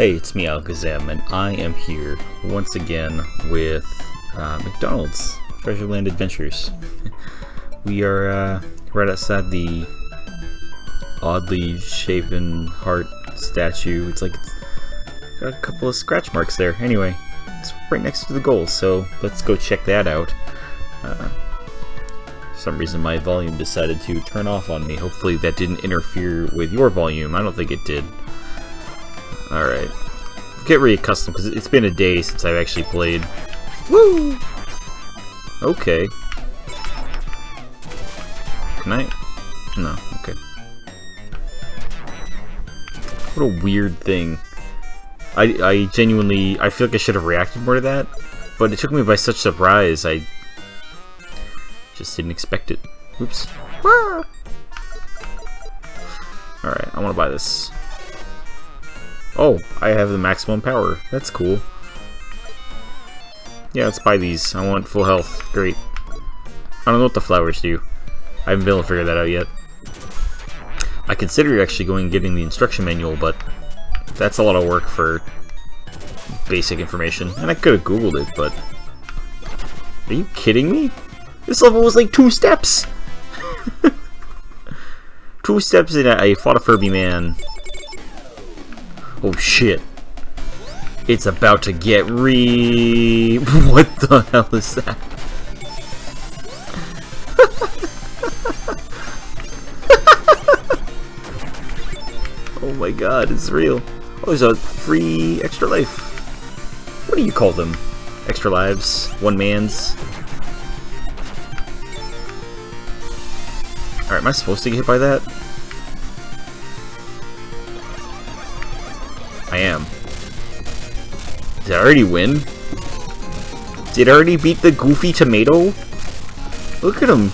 Hey, it's me, Alekazam, and I am here once again with uh, McDonald's Treasureland Adventures. we are uh, right outside the oddly shapen heart statue. It's like it's got a couple of scratch marks there. Anyway, it's right next to the goal, so let's go check that out. Uh, for some reason my volume decided to turn off on me. Hopefully that didn't interfere with your volume. I don't think it did. Alright. Get reaccustomed, because it's been a day since I've actually played. Woo! Okay. Can I? No, okay. What a weird thing. I, I genuinely, I feel like I should have reacted more to that, but it took me by such surprise, I just didn't expect it. Oops. Alright, I want to buy this. Oh, I have the maximum power. That's cool. Yeah, let's buy these. I want full health. Great. I don't know what the flowers do. I haven't been able to figure that out yet. I considered actually going and getting the instruction manual, but that's a lot of work for basic information. And I could have googled it, but... Are you kidding me? This level was like two steps! two steps and I fought a Furby man. Oh shit. It's about to get re... What the hell is that? oh my god, it's real. Oh, there's a free extra life. What do you call them? Extra lives? One man's? Alright, am I supposed to get hit by that? Did I already win? Did I already beat the goofy tomato? Look at him.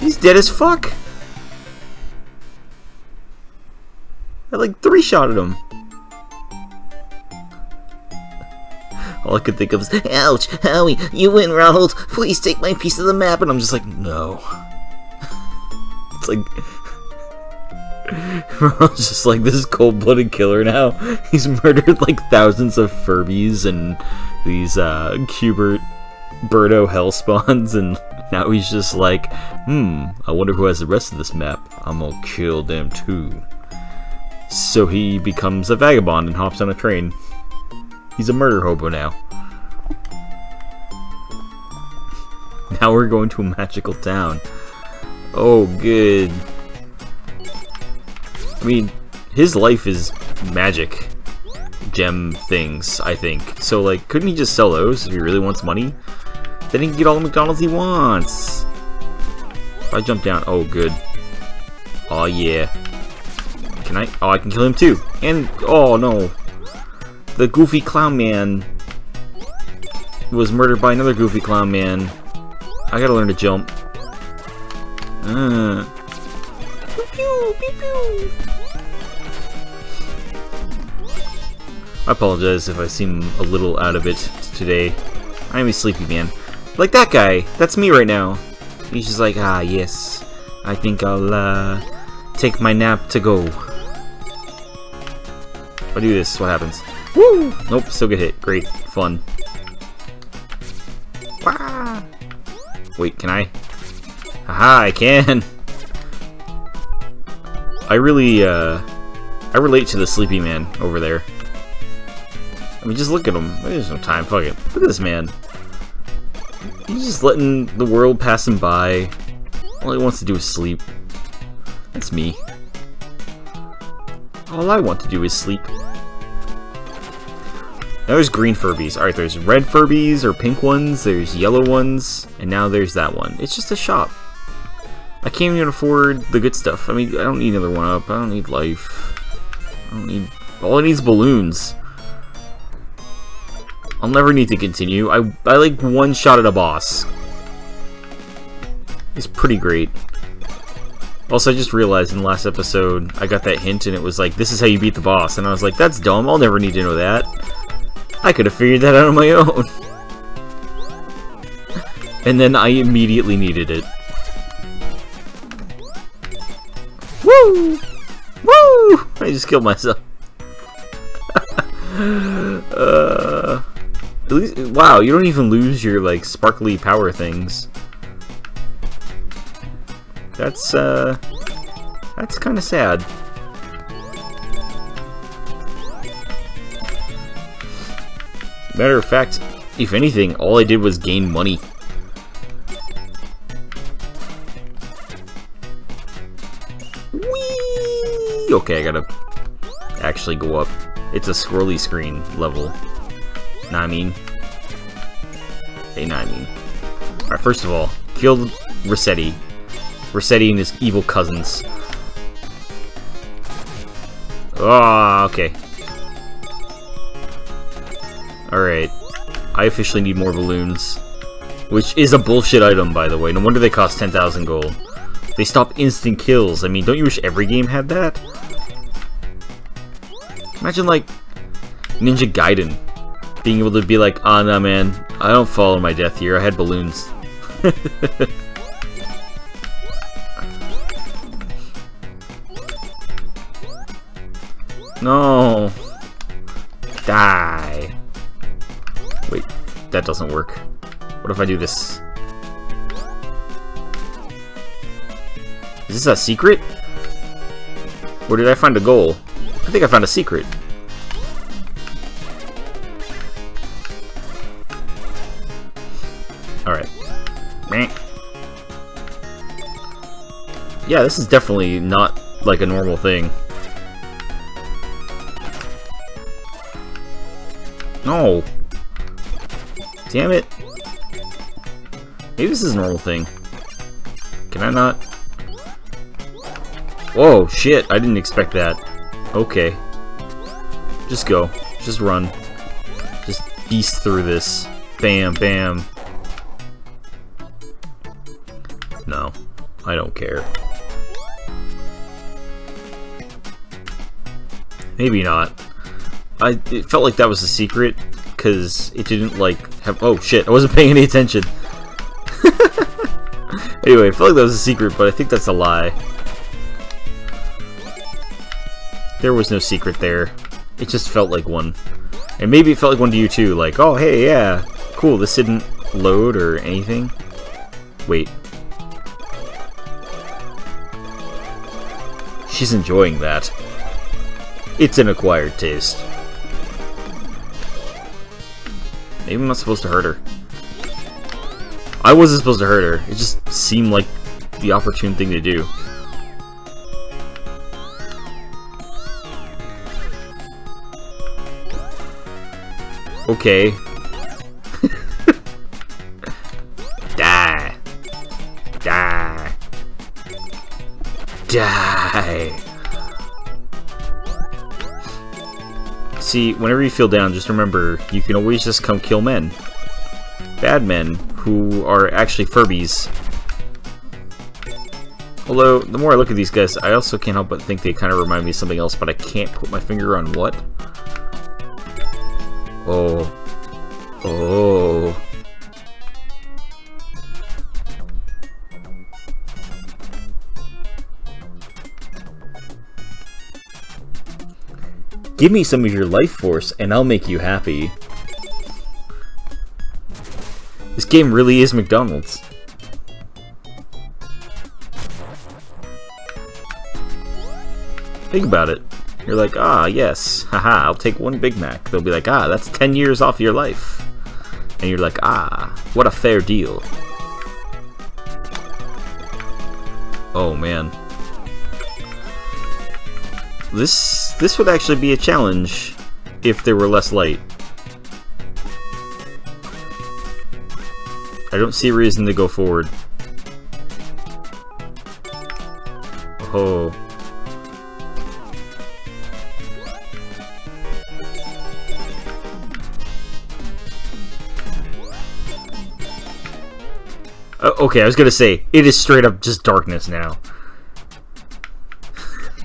He's dead as fuck. I like three-shotted him. All I could think of is, Ouch, Howie, you win, Ronald. Please take my piece of the map. And I'm just like, no. it's like... Ronald's just like, this is cold-blooded killer now. He's murdered like thousands of Furbies and these uh, Cubert Birdo Hellspawns and now he's just like, hmm, I wonder who has the rest of this map. I'm gonna kill them too. So he becomes a vagabond and hops on a train. He's a murder hobo now. Now we're going to a magical town. Oh, good. I mean, his life is magic gem things, I think. So, like, couldn't he just sell those if he really wants money? Then he can get all the McDonald's he wants. If I jump down, oh, good. Oh, yeah. Can I? Oh, I can kill him too. And, oh, no. The Goofy Clown Man was murdered by another Goofy Clown Man. I gotta learn to jump. Uh. Pew, pew, pew, pew. I apologize if I seem a little out of it today. I'm a sleepy man. Like that guy! That's me right now. He's just like, ah, yes. I think I'll, uh, take my nap to go. If I do this, what happens? Woo! Nope, still get hit. Great. Fun. Wah! Wait, can I? Haha, I can! I really, uh... I relate to the sleepy man over there. I mean, just look at him. There's no time. Fuck it. Look at this man. He's just letting the world pass him by. All he wants to do is sleep. That's me. All I want to do is sleep. Now there's green Furbies. Alright, there's red Furbies or pink ones, there's yellow ones, and now there's that one. It's just a shop. I can't even afford the good stuff. I mean, I don't need another one up. I don't need life. I don't need... All I need is balloons. I'll never need to continue. I, I like one shot at a boss. It's pretty great. Also, I just realized in the last episode, I got that hint and it was like, this is how you beat the boss. And I was like, that's dumb. I'll never need to know that. I could have figured that out on my own. and then I immediately needed it. Woo! Woo! I just killed myself. uh, least, wow, you don't even lose your like sparkly power things. That's uh, that's kind of sad. Matter of fact, if anything, all I did was gain money. Whee! Okay, I gotta actually go up. It's a scrolly screen level. Nah, I mean. Hey, nah, I mean. Alright, first of all, kill Resetti. Resetti and his evil cousins. Oh, okay. Alright. I officially need more balloons. Which is a bullshit item, by the way. No wonder they cost 10,000 gold. They stop instant kills. I mean, don't you wish every game had that? Imagine, like, Ninja Gaiden being able to be like, ah, oh, no, man, I don't follow my death here. I had balloons. no. Die. Wait, that doesn't work. What if I do this? Is this a secret? Or did I find a goal? I think I found a secret. Yeah, this is definitely not like a normal thing. No! Damn it! Maybe this is a normal thing. Can I not? Whoa, shit, I didn't expect that. Okay. Just go. Just run. Just beast through this. Bam, bam. No. I don't care. Maybe not. I it felt like that was a secret because it didn't like have oh shit I wasn't paying any attention. Anyway I felt like that was a secret but I think that's a lie. There was no secret there. It just felt like one. And maybe it felt like one to you too like oh hey yeah cool this didn't load or anything. Wait. She's enjoying that it's an acquired taste Maybe I'm not supposed to hurt her. I wasn't supposed to hurt her. It just seemed like the opportune thing to do. Okay. Die. Die. Die. See, whenever you feel down, just remember, you can always just come kill men. Bad men, who are actually Furbies. Although, the more I look at these guys, I also can't help but think they kind of remind me of something else, but I can't put my finger on what. Oh. Oh. Give me some of your life force and I'll make you happy. This game really is McDonald's. Think about it. You're like, ah, yes, haha, I'll take one Big Mac. They'll be like, ah, that's 10 years off your life. And you're like, ah, what a fair deal. Oh, man. This this would actually be a challenge if there were less light. I don't see a reason to go forward. Oh. Uh, okay, I was gonna say, it is straight up just darkness now.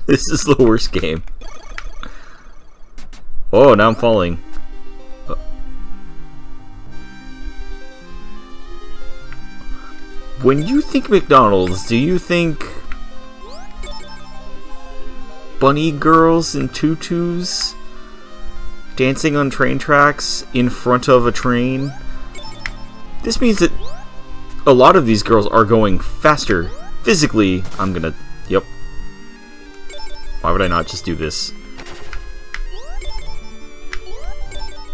This is the worst game. Oh, now I'm falling. Uh. When you think McDonald's, do you think bunny girls in tutus? dancing on train tracks in front of a train. This means that a lot of these girls are going faster. Physically, I'm gonna... Yep. Why would I not just do this?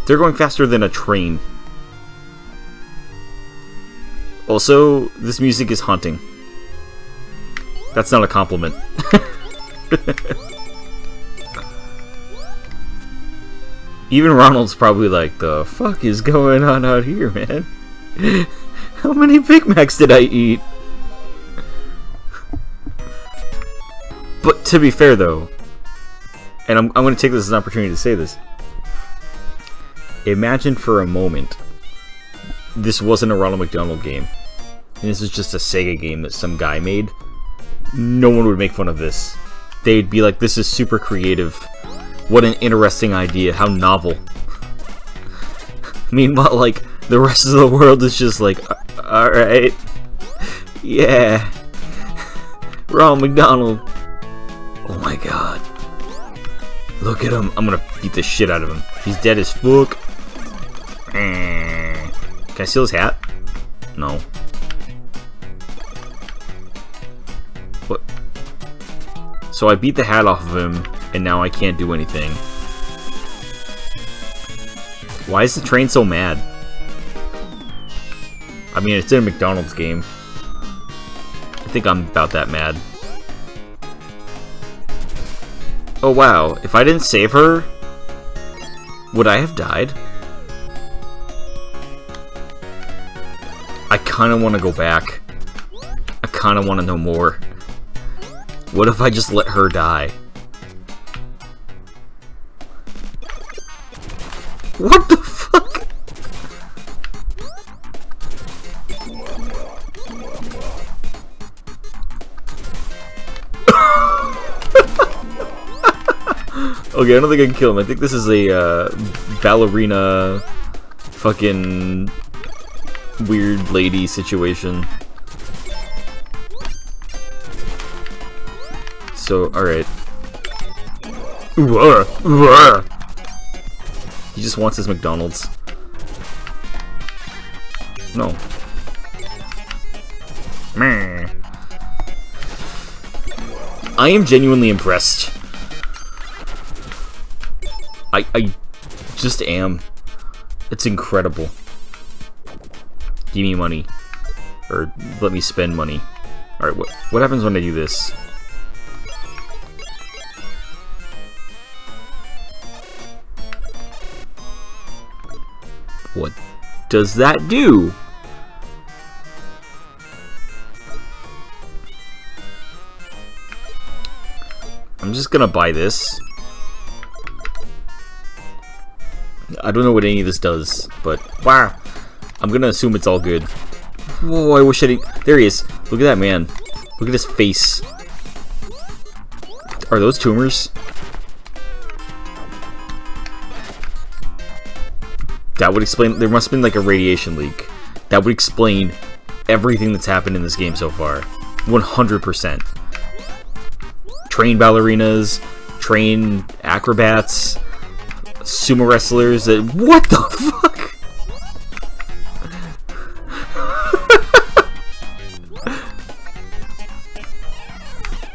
They're going faster than a train. Also, this music is haunting. That's not a compliment. Even Ronald's probably like, the fuck is going on out here, man? How many Big Macs did I eat? But to be fair, though, and I'm, I'm going to take this as an opportunity to say this. Imagine for a moment this wasn't a Ronald McDonald game. And this is just a Sega game that some guy made. No one would make fun of this. They'd be like, this is super creative. What an interesting idea. How novel. Meanwhile, like, the rest of the world is just like, alright. Yeah. Ronald McDonald. Oh my god. Look at him. I'm gonna beat the shit out of him. He's dead as fuck. Eh. Can I steal his hat? No. What? So I beat the hat off of him, and now I can't do anything. Why is the train so mad? I mean, it's in a McDonald's game. I think I'm about that mad. Oh wow, if I didn't save her, would I have died? I kinda wanna go back. I kinda wanna know more. What if I just let her die? I don't think I can kill him. I think this is a uh, ballerina fucking weird lady situation. So, alright. He just wants his McDonald's. No. Meh. I am genuinely impressed. I, I just am. It's incredible. Give me money. Or let me spend money. Alright, what, what happens when I do this? What does that do? I'm just gonna buy this. I don't know what any of this does, but wow. I'm gonna assume it's all good. Whoa, I wish I didn't... There he is. Look at that man. Look at his face. Are those tumors? That would explain... There must have been like a radiation leak. That would explain everything that's happened in this game so far. 100%. Train ballerinas, train acrobats, sumo wrestlers. That, what the fuck?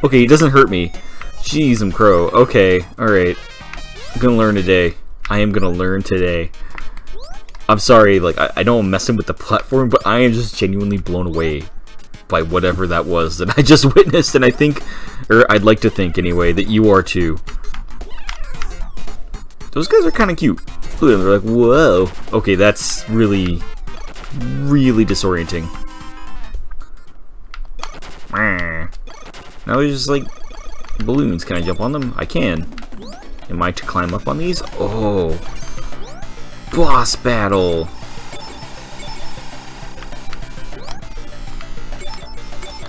okay, he doesn't hurt me. Jeez, I'm crow. Okay, alright. I'm gonna learn today. I am gonna learn today. I'm sorry, like, I, I know I'm messing with the platform, but I am just genuinely blown away by whatever that was that I just witnessed, and I think, or I'd like to think anyway, that you are too. Those guys are kind of cute. Look at them, they're like, whoa. Okay, that's really, really disorienting. Now there's just like balloons. Can I jump on them? I can. Am I to climb up on these? Oh. Boss battle!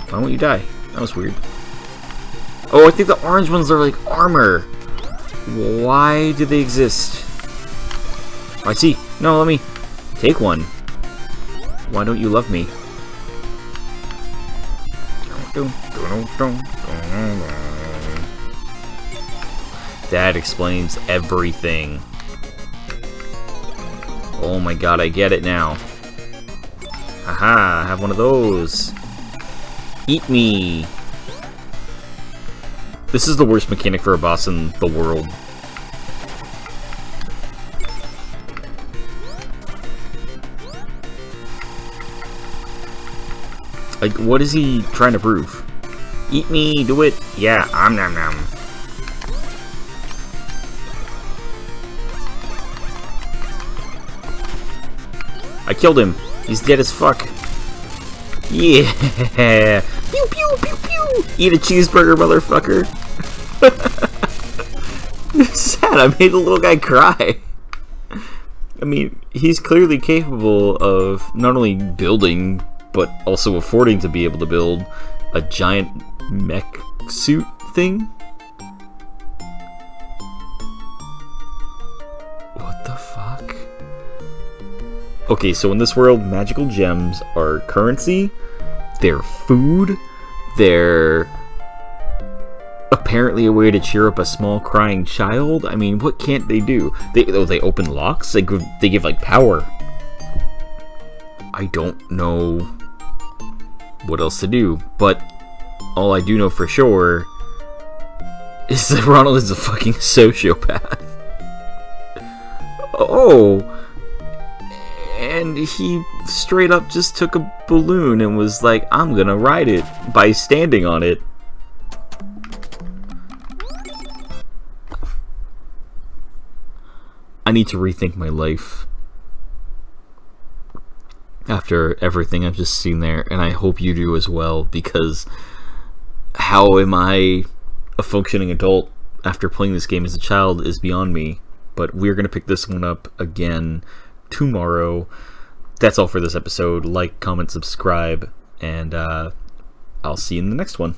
Why won't you die? That was weird. Oh, I think the orange ones are like armor. Why do they exist? I see. No, let me take one. Why don't you love me? That explains everything. Oh my god, I get it now. Aha, I have one of those. Eat me! This is the worst mechanic for a boss in the world. Like, what is he trying to prove? Eat me, do it. Yeah, om nom nom. I killed him. He's dead as fuck. Yeah. Pew pew pew pew. Eat a cheeseburger, motherfucker. sad. I made the little guy cry. I mean, he's clearly capable of not only building, but also affording to be able to build a giant mech suit thing. What the fuck? Okay, so in this world, magical gems are currency, they're food, they're apparently a way to cheer up a small crying child. I mean, what can't they do? They oh, they open locks. They give they give like power. I don't know what else to do, but all I do know for sure is that Ronald is a fucking sociopath. Oh, and he straight up just took a balloon and was like, I'm gonna ride it by standing on it. I need to rethink my life after everything I've just seen there, and I hope you do as well, because how am I a functioning adult after playing this game as a child is beyond me. But we're going to pick this one up again tomorrow. That's all for this episode. Like, comment, subscribe, and uh, I'll see you in the next one.